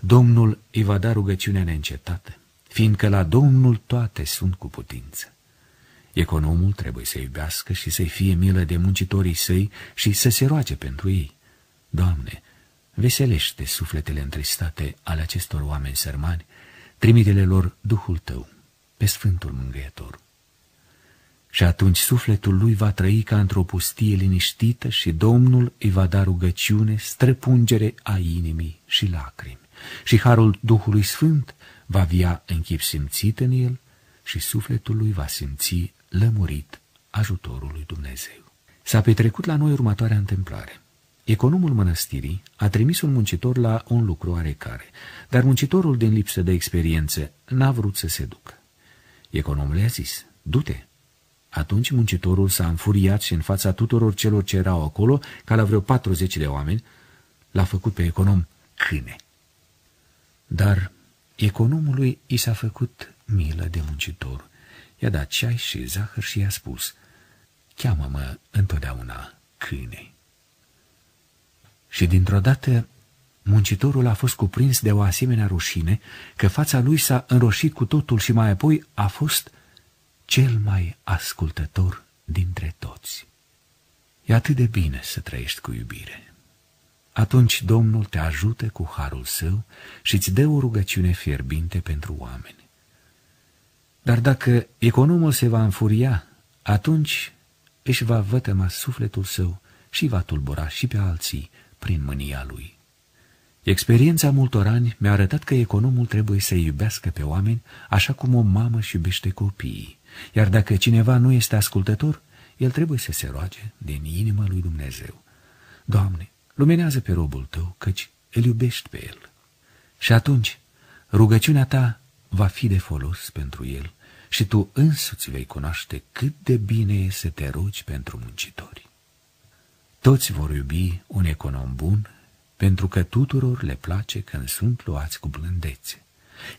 Domnul îi va da rugăciunea neîncetată, fiindcă la Domnul toate sunt cu putință. Economul trebuie să iubească și să-i fie milă de muncitorii săi și să se roage pentru ei. Doamne, veselește sufletele întristate ale acestor oameni sărmani, trimitele lor Duhul Tău, pe Sfântul Mângâietor. Și atunci sufletul lui va trăi ca într-o pustie liniștită și Domnul îi va da rugăciune, străpungere a inimii și lacrimi. Și harul Duhului Sfânt va via în chip simțit în el și sufletul lui va simți lămurit ajutorul lui Dumnezeu. S-a petrecut la noi următoarea întâmplare. Economul mănăstirii a trimis un muncitor la un lucru oarecare, dar muncitorul din lipsă de experiență n-a vrut să se ducă. Economul i-a zis, du-te. Atunci muncitorul s-a înfuriat și în fața tuturor celor ce erau acolo, ca la vreo 40 de oameni, l-a făcut pe econom câine. Dar economului i s-a făcut milă de muncitor i-a dat ceai și zahăr și i-a spus, cheamă-mă întotdeauna câine. Și dintr-o dată muncitorul a fost cuprins de o asemenea rușine că fața lui s-a înroșit cu totul și mai apoi a fost cel mai ascultător dintre toți. E atât de bine să trăiești cu iubire. Atunci Domnul te ajută cu harul său și îți dă o rugăciune fierbinte pentru oameni. Dar dacă economul se va înfuria, atunci își va vătăma sufletul său și va tulbura și pe alții prin mânia lui. Experiența multor ani mi-a arătat că economul trebuie să iubească pe oameni așa cum o mamă își iubește copiii, iar dacă cineva nu este ascultător, el trebuie să se roage din inima lui Dumnezeu. Doamne, luminează pe robul tău, căci îl iubești pe el. Și atunci, rugăciunea ta va fi de folos pentru el și tu însuți vei cunoaște cât de bine e să te rogi pentru muncitori. Toți vor iubi un econom bun, pentru că tuturor le place când sunt luați cu blândețe.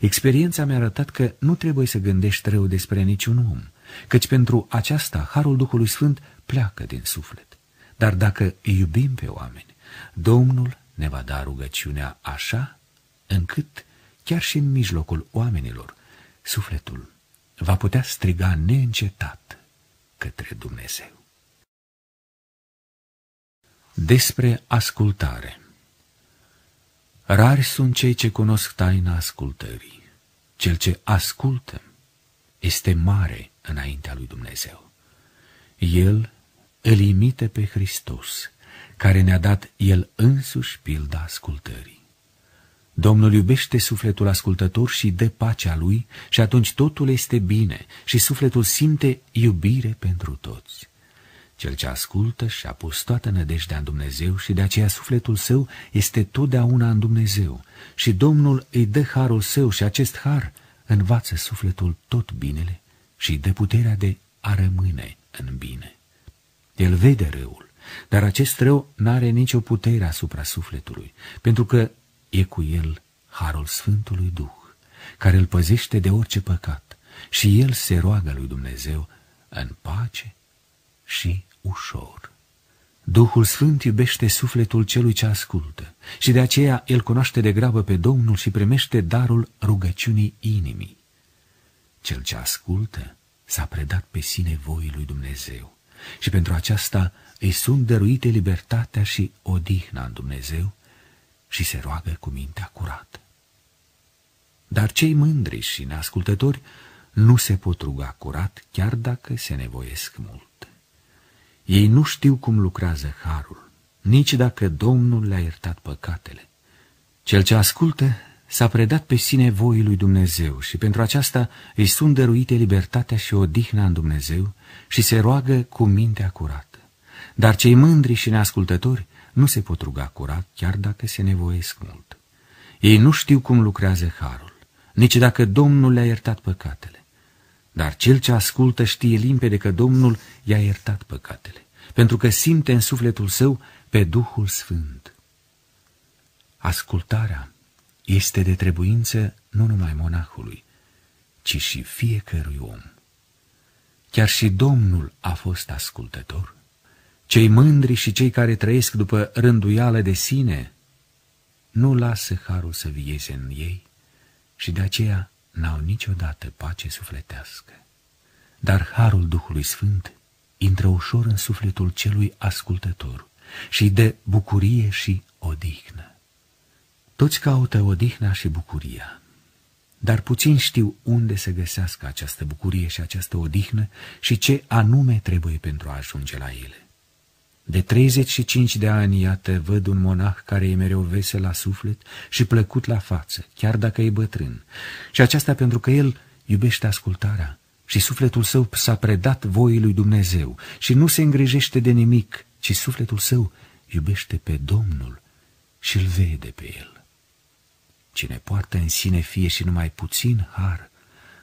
Experiența mi-a arătat că nu trebuie să gândești rău despre niciun om, căci pentru aceasta Harul Duhului Sfânt pleacă din suflet. Dar dacă îi iubim pe oameni, Domnul ne va da rugăciunea așa, încât, chiar și în mijlocul oamenilor, sufletul va putea striga neîncetat către Dumnezeu. Despre ascultare Rari sunt cei ce cunosc taina ascultării. Cel ce ascultă este mare înaintea lui Dumnezeu. El îl imite pe Hristos, care ne-a dat El însuși pilda ascultării. Domnul iubește sufletul ascultător și dă pacea lui și atunci totul este bine și sufletul simte iubire pentru toți. Cel ce ascultă și-a pus toată nădejdea în Dumnezeu și de aceea sufletul său este totdeauna în Dumnezeu și Domnul îi dă harul său și acest har învață sufletul tot binele și îi dă puterea de a rămâne în bine. El vede răul, dar acest rău n-are nicio putere asupra sufletului, pentru că e cu el harul Sfântului Duh, care îl păzește de orice păcat și el se roagă lui Dumnezeu în pace și ușor. Duhul Sfânt iubește sufletul celui ce ascultă și de aceea el cunoaște de grabă pe Domnul și primește darul rugăciunii inimii. Cel ce ascultă s-a predat pe sine voii lui Dumnezeu și pentru aceasta îi sunt dăruite libertatea și odihna în Dumnezeu și se roagă cu mintea curată. Dar cei mândri și neascultători nu se pot ruga curat, chiar dacă se nevoiesc mult. Ei nu știu cum lucrează harul, nici dacă Domnul le-a iertat păcatele. Cel ce ascultă s-a predat pe sine voii lui Dumnezeu și pentru aceasta îi sunt dăruite libertatea și odihna în Dumnezeu și se roagă cu mintea curată. Dar cei mândri și neascultători nu se pot ruga curat, chiar dacă se nevoiesc mult. Ei nu știu cum lucrează harul, nici dacă Domnul le-a iertat păcatele. Dar cel ce ascultă știe limpede că Domnul i-a iertat păcatele, pentru că simte în sufletul său pe Duhul Sfânt. Ascultarea este de trebuință nu numai monahului, ci și fiecărui om. Chiar și Domnul a fost ascultător. Cei mândri și cei care trăiesc după rânduială de sine nu lasă harul să vieze în ei și de aceea n-au niciodată pace sufletească. Dar harul Duhului Sfânt intră ușor în sufletul celui ascultător și îi dă bucurie și odihnă. Toți caută odihna și bucuria, dar puțin știu unde să găsească această bucurie și această odihnă și ce anume trebuie pentru a ajunge la ele. De 35 de ani, iată, văd un monah care e mereu vesel la suflet și plăcut la față, chiar dacă e bătrân. Și aceasta pentru că el iubește ascultarea și sufletul său s-a predat voii lui Dumnezeu și nu se îngrijește de nimic, ci sufletul său iubește pe Domnul și îl vede pe el. Cine poartă în sine fie și numai puțin har,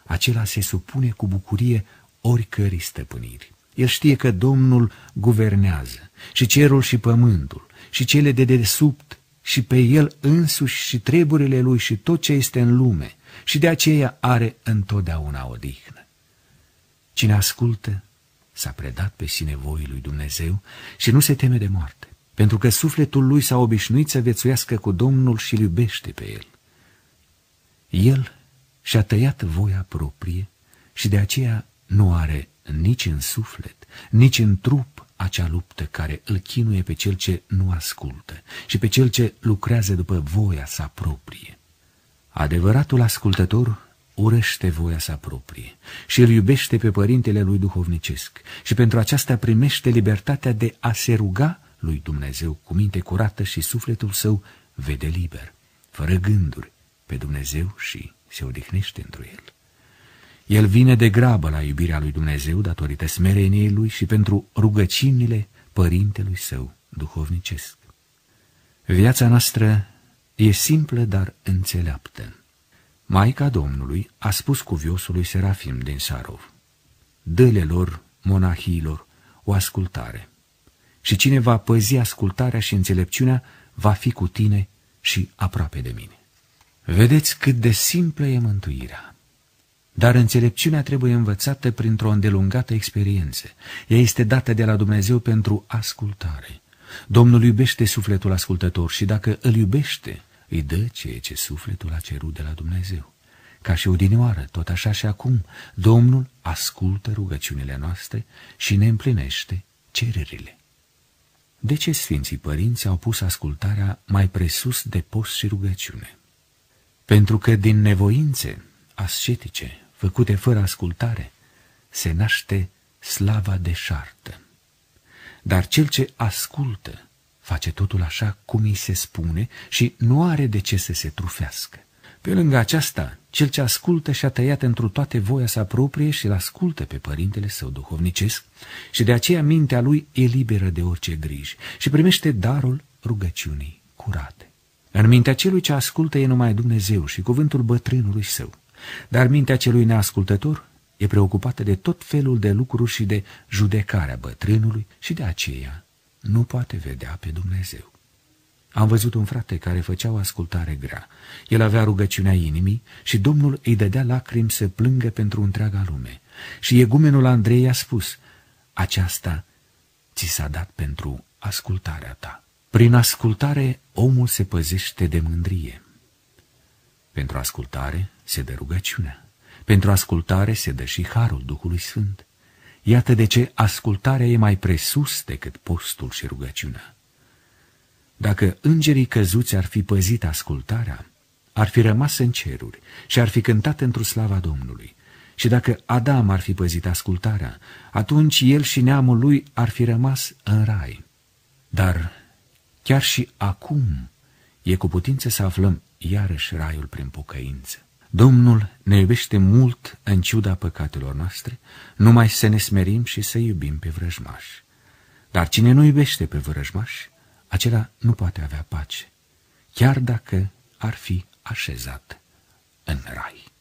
acela se supune cu bucurie oricărei stăpâniri. El știe că Domnul guvernează și cerul și pământul și cele de dedesubt și pe el însuși și treburile lui și tot ce este în lume și de aceea are întotdeauna odihnă. Cine ascultă s-a predat pe sine voii lui Dumnezeu și nu se teme de moarte, pentru că sufletul lui s-a obișnuit să viețuiască cu Domnul și îl iubește pe el. El și-a tăiat voia proprie și de aceea nu are nici în suflet, nici în trup acea luptă care îl chinuie pe cel ce nu ascultă și pe cel ce lucrează după voia sa proprie. Adevăratul ascultător urăște voia sa proprie și îl iubește pe părintele lui duhovnicesc și pentru aceasta primește libertatea de a se ruga lui Dumnezeu cu minte curată și sufletul său vede liber, fără gânduri, pe Dumnezeu și se odihnește într el. El vine de grabă la iubirea lui Dumnezeu datorită smereniei lui și pentru rugăciunile părintelui său duhovnicesc. Viața noastră e simplă, dar înțeleaptă. Maica Domnului a spus cuviosului Serafim din Sarov, Dă-le lor, monahiilor, o ascultare. Și cine va păzi ascultarea și înțelepciunea, va fi cu tine și aproape de mine. Vedeți cât de simplă e mântuirea. Dar înțelepciunea trebuie învățată printr-o îndelungată experiență. Ea este dată de la Dumnezeu pentru ascultare. Domnul iubește sufletul ascultător și dacă îl iubește, îi dă ceea ce sufletul a cerut de la Dumnezeu. Ca și odinioară, tot așa și acum, Domnul ascultă rugăciunile noastre și ne împlinește cererile. De ce Sfinții Părinți au pus ascultarea mai presus de post și rugăciune? Pentru că din nevoințe ascetice făcute fără ascultare, se naște slava deșartă. Dar cel ce ascultă face totul așa cum îi se spune și nu are de ce să se trufească. Pe lângă aceasta, cel ce ascultă și-a tăiat întru toate voia sa proprie și îl ascultă pe părintele său duhovnicesc și de aceea mintea lui e liberă de orice griji și primește darul rugăciunii curate. În mintea celui ce ascultă e numai Dumnezeu și cuvântul bătrânului său. Dar mintea celui neascultător e preocupată de tot felul de lucruri și de judecarea bătrânului și de aceea nu poate vedea pe Dumnezeu. Am văzut un frate care făcea o ascultare grea. El avea rugăciunea inimii și Domnul îi dădea lacrimi să plângă pentru întreaga lume. Și egumenul Andrei a spus, aceasta ți s-a dat pentru ascultarea ta. Prin ascultare omul se păzește de mândrie. Pentru ascultare se dă rugăciunea. Pentru ascultare se dă și harul Duhului Sfânt. Iată de ce ascultarea e mai presus decât postul și rugăciunea. Dacă îngerii căzuți ar fi păzit ascultarea, ar fi rămas în ceruri și ar fi cântat într-o slava Domnului. Și dacă Adam ar fi păzit ascultarea, atunci el și neamul lui ar fi rămas în rai. Dar chiar și acum e cu putință să aflăm iarăși raiul prin pocăință. Domnul ne iubește mult în ciuda păcatelor noastre, numai să ne smerim și să iubim pe vrăjmași. Dar cine nu iubește pe vrăjmași, acela nu poate avea pace, chiar dacă ar fi așezat în rai.